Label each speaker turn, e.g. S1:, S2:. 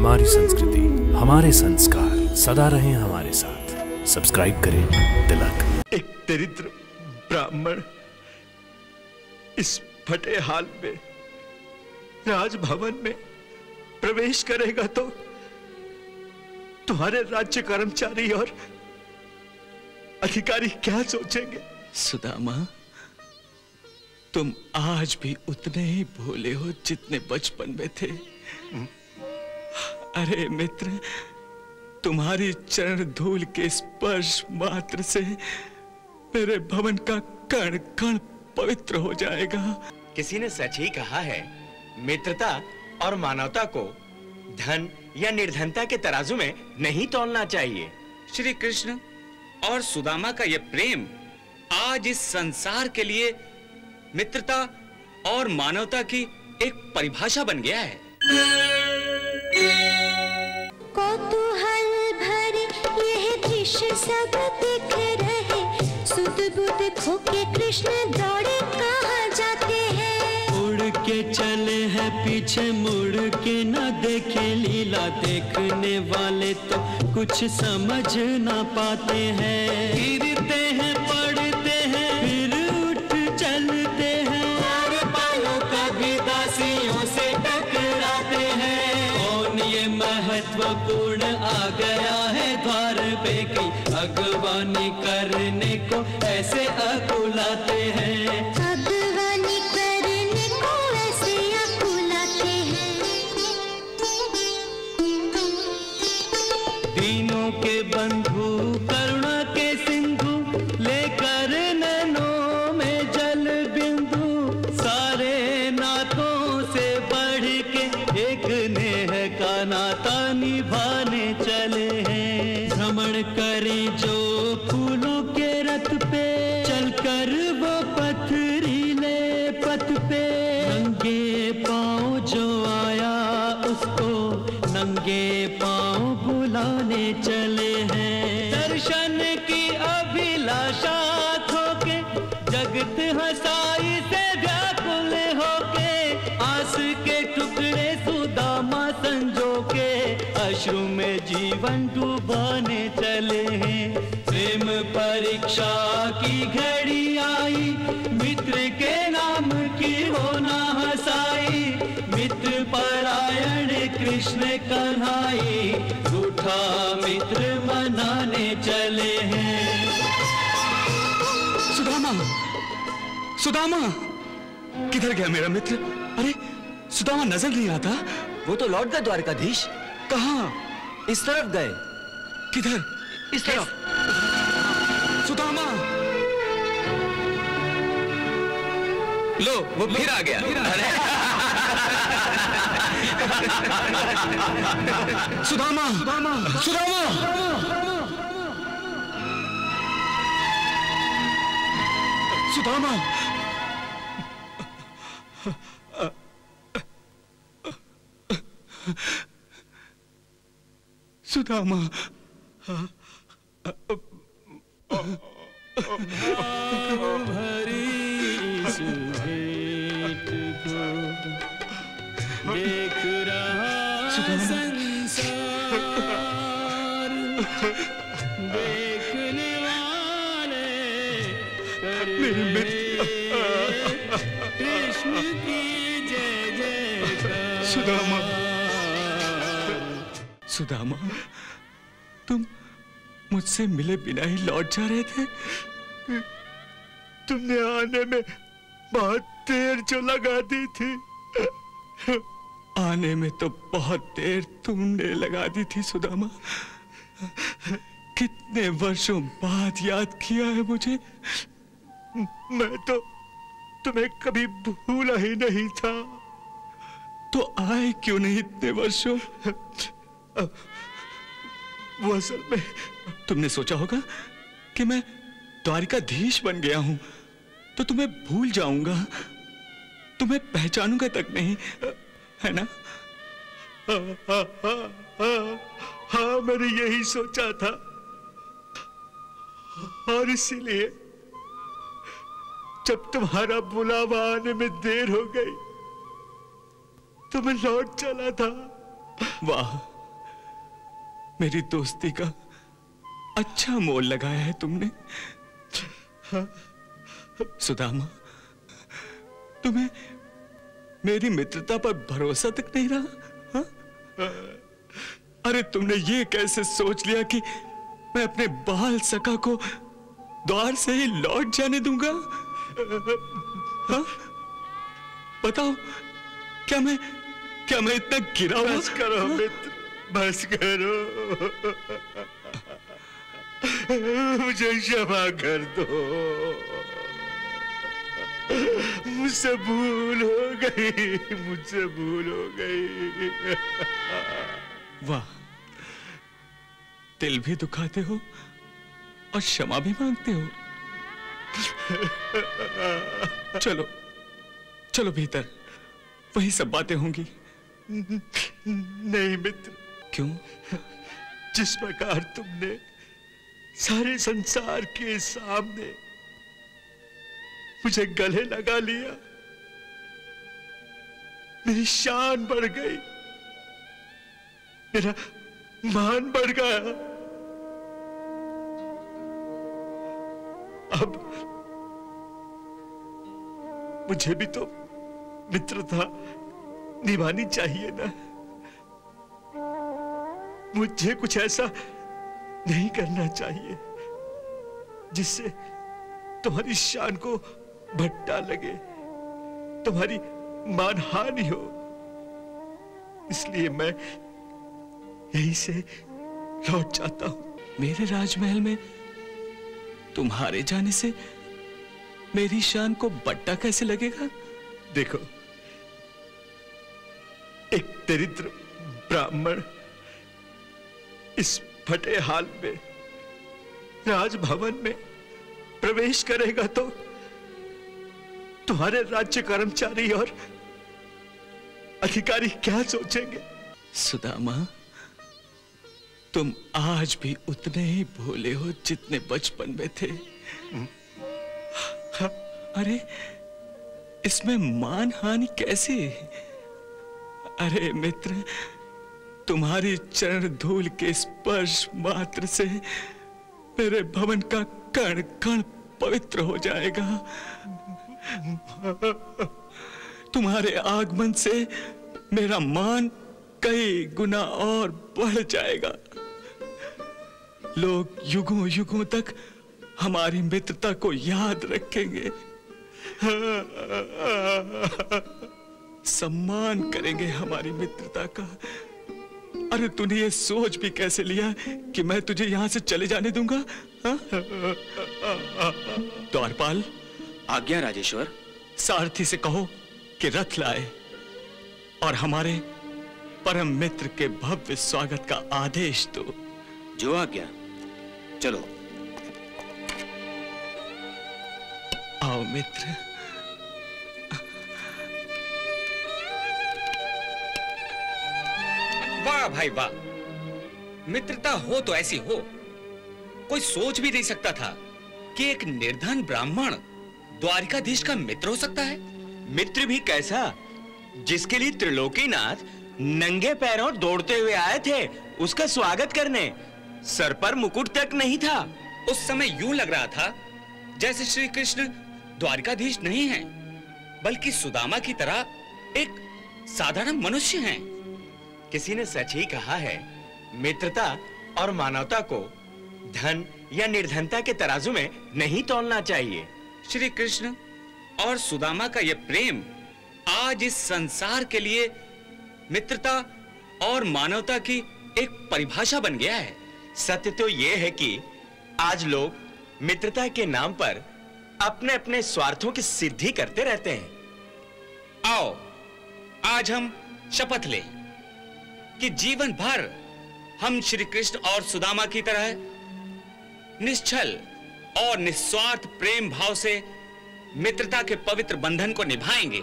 S1: हमारी संस्कृति हमारे संस्कार सदा रहे हमारे साथ। सब्सक्राइब करें तिलक
S2: एक दरिद्र ब्राह्मण इस फटे हाल में राजभवन में प्रवेश करेगा तो तुम्हारे राज्य कर्मचारी और अधिकारी क्या सोचेंगे?
S3: सुदामा तुम आज भी उतने ही भोले हो जितने बचपन में थे। अरे मित्र तुम्हारी चरण धूल के स्पर्श मात्र से मेरे भवन का कण कण पवित्र हो जाएगा।
S4: किसी ने सच ही कहा है मित्रता और मानवता को धन या निर्धनता के तराजू में नहीं तोलना चाहिए।
S5: श्री कृष्ण और सुदामा का यह प्रेम आज इस संसार के लिए मित्रता और मानवता की एक परिभाषा बन गया है।
S6: दृश्य के रहे। सुध बुध खोके कृष्ण दौड़े कहाँ जाते हैं?
S7: उड़ के चले हैं, पीछे मुड़ के न देखे। लीला देखने वाले तो कुछ समझ ना पाते हैं। गिरते हैं की अगवानी करने को ऐसे अकुलाते हैं। पथ पे। नंगे पाँव जो आया, उसको नंगे पाँव बुलाने चले हैं। दर्शन की अभिलाषा खो के जगत हसाई से व्याकुल होके, आस के टुकड़े सुदामा संजो के अश्रु में जीवन डुबाने चले हैं। प्रेम परीक्षा की घड़ी आई परायण कृष्ण कन्हाई रूठा मित्र मनाने चले हैं।
S3: सुदामा सुदामा किधर गया मेरा मित्र? अरे सुदामा नज़र नहीं आता।
S8: वो तो लौट गए द्वारकाधीश।
S3: कहा?
S8: इस तरफ़ गए।
S3: किधर?
S8: इस तरफ़।
S3: सुदामा! लो वो फिर आ गया। सुदामा सुदामा। सुदामा। सुदामा। सुदामा।
S7: भरी इस भेंट को देख रहा संसार देखने वाले कृष्ण की जय जय
S3: सुदामा सुदामा, तुम मुझसे मिले बिना ही लौट जा रहे थे।
S2: तुमने आने में बहुत देर जो लगा दी थी।
S3: आने में तो बहुत देर तुमने लगा दी थी, सुदामा। कितने वर्षों बाद याद किया है मुझे?
S2: मैं तो तुम्हें कभी भूला ही नहीं था।
S3: तो आए क्यों नहीं इतने वर्षों?
S2: वो असल में
S3: तुमने सोचा होगा कि मैं द्वारिकाधीश बन गया हूँ तो तुम्हें भूल जाऊँगा। तुम्हें पहचानूँगा तक नहीं। है ना?
S2: हाँ, हाँ, हाँ, हाँ, हाँ मैंने यही सोचा था। और इसीलिए जब तुम्हारा बुलावा आने में देर हो गई तो मैं लौट चला था।
S3: वाह मेरी दोस्ती का अच्छा मोल लगाया है तुमने। सुदामा तुम्हें मेरी मित्रता पर भरोसा तक नहीं रहा हाँ? अरे तुमने ये कैसे सोच लिया कि मैं अपने बाल सका को द्वार से ही लौट जाने दूँगा? हाँ? बताओ क्या मैं क्या मैं इतना गिरा
S2: बस करो मित्र बस करो। मुझे क्षमा कर दो। मुझसे भूल हो गई मुझसे भूल हो गई।
S3: वाह दिल भी दुखाते हो और क्षमा भी मांगते हो। चलो चलो भीतर वही सब बातें होंगी।
S2: नहीं मित्र।
S3: क्यों?
S2: जिस प्रकार तुमने सारे संसार के सामने मुझे गले लगा लिया। मेरी शान बढ़ गई। मेरा मान बढ़ गया। अब मुझे भी तो मित्रता निभानी चाहिए ना। मुझे कुछ ऐसा नहीं करना चाहिए जिससे तुम्हारी शान को भट्टा लगे। तुम्हारी मानहानि हो। इसलिए मैं यहीं से लौट जाता हूँ।
S3: मेरे राजमहल में तुम्हारे जाने से मेरी शान को बट्टा कैसे लगेगा?
S2: देखो एक दरिद्र ब्राह्मण इस फटे हाल में राजभवन में प्रवेश करेगा तो तुम्हारे राज्य कर्मचारी और अधिकारी क्या सोचेंगे?
S3: सुदामा तुम आज भी उतने ही भोले हो जितने बचपन में थे। अरे इसमें मान हानि कैसे? अरे मित्र तुम्हारी चरण धूल के स्पर्श मात्र से मेरे भवन का कण कण पवित्र हो जाएगा। तुम्हारे आगमन से मेरा मान कई गुना और बढ़ जाएगा। लोग युगों युगों तक हमारी मित्रता को याद रखेंगे। सम्मान करेंगे हमारी मित्रता का। अरे तूने ये सोच भी कैसे लिया कि मैं तुझे यहाँ से चले जाने दूँगा? हाँ? द्वारपाल
S5: आज्ञा राजेश्वर।
S3: सारथी से कहो कि रथ लाए और हमारे परम मित्र के भव्य स्वागत का आदेश दो।
S5: जो आज्ञा। चलो।
S3: आओ मित्र।
S5: वाह भाई वाह। मित्रता हो तो ऐसी हो। कोई सोच भी नहीं सकता था कि एक निर्धन ब्राह्मण द्वारिकाधीश का मित्र हो सकता है।
S4: मित्र भी कैसा? जिसके लिए त्रिलोकीनाथ नंगे पैरों दौड़ते हुए आए थे उसका स्वागत करने। सर पर मुकुट तक नहीं था।
S5: उस समय यूँ लग रहा था जैसे श्री कृष्ण द्वारिकाधीश नहीं हैं, बल्कि सुदामा की तरह एक साधारण मनुष्य हैं।
S4: किसी ने सच ही कहा है मित्रता और मानवता को धन या निर्धनता के तराजू में नहीं तोलना चाहिए।
S5: श्री कृष्ण और सुदामा का यह प्रेम आज इस संसार के लिए मित्रता और मानवता की एक परिभाषा बन गया है।
S4: सत्य तो यह है कि आज लोग मित्रता के नाम पर अपने अपने स्वार्थों की सिद्धि करते रहते हैं।
S5: आओ, आज हम शपथ लें कि जीवन भर हम श्री कृष्ण और सुदामा की तरह निश्चल और निस्वार्थ प्रेम भाव से मित्रता के पवित्र बंधन को निभाएँगे।